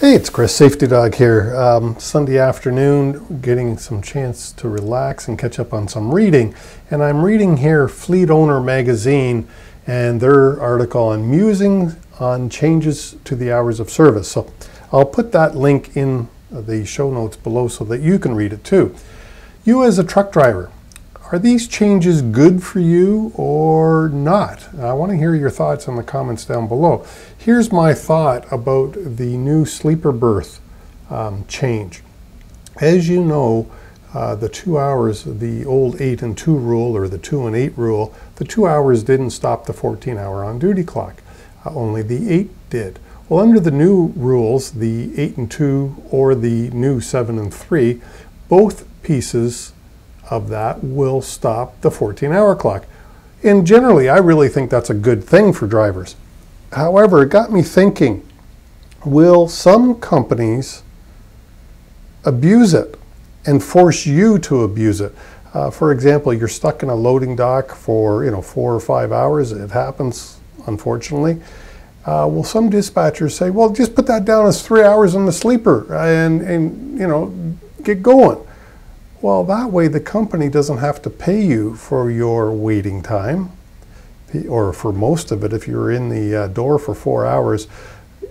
Hey, it's Chris, Safety Dawg here. Um, Sunday afternoon, getting some chance to relax and catch up on some reading. And I'm reading here Fleet Owner Magazine and their article on musing on changes to the hours of service. So I'll put that link in the show notes below so that you can read it too. You, as a truck driver, are these changes good for you or not? I want to hear your thoughts in the comments down below. Here's my thought about the new sleeper berth um, change. As you know, uh, the two hours, the old 8 and 2 rule or the 2 and 8 rule, the two hours didn't stop the 14 hour on duty clock. Uh, only the 8 did. Well, under the new rules, the 8 and 2 or the new 7 and 3, both pieces of that will stop the 14 hour clock. And generally, I really think that's a good thing for drivers. However, it got me thinking will some companies abuse it and force you to abuse it? Uh, for example, you're stuck in a loading dock for you know four or five hours. It happens, unfortunately. Uh, well, some dispatchers say, "Well, just put that down as three hours on the sleeper and and you know get going." Well, that way the company doesn't have to pay you for your waiting time, or for most of it. If you're in the uh, door for four hours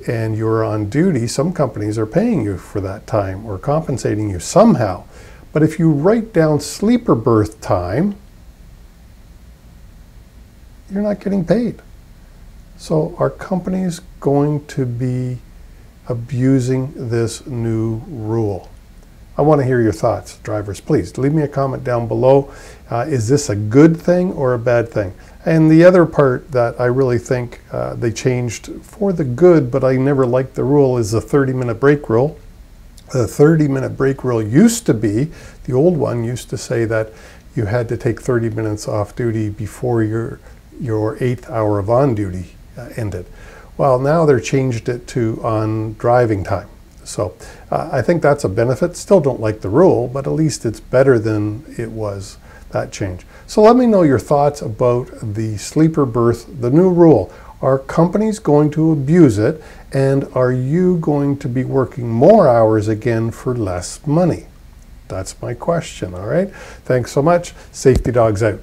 and you're on duty, some companies are paying you for that time or compensating you somehow. But if you write down sleeper berth time, you're not getting paid. So are companies going to be abusing this new rule? I want to hear your thoughts, drivers. Please leave me a comment down below. Uh, is this a good thing or a bad thing? And the other part that I really think uh, they changed for the good, but I never liked the rule, is the 30 minute break rule. The 30 minute break rule used to be, the old one used to say that you had to take 30 minutes off duty before your, your eighth hour of on duty uh, ended. Well, now they're changed it to on driving time. So uh, I think that's a benefit. Still don't like the rule, but at least it's better than it was, that change. So let me know your thoughts about the sleeper berth, the new rule. Are companies going to abuse it? And are you going to be working more hours again for less money? That's my question, all right? Thanks so much. Safety Dawg's out.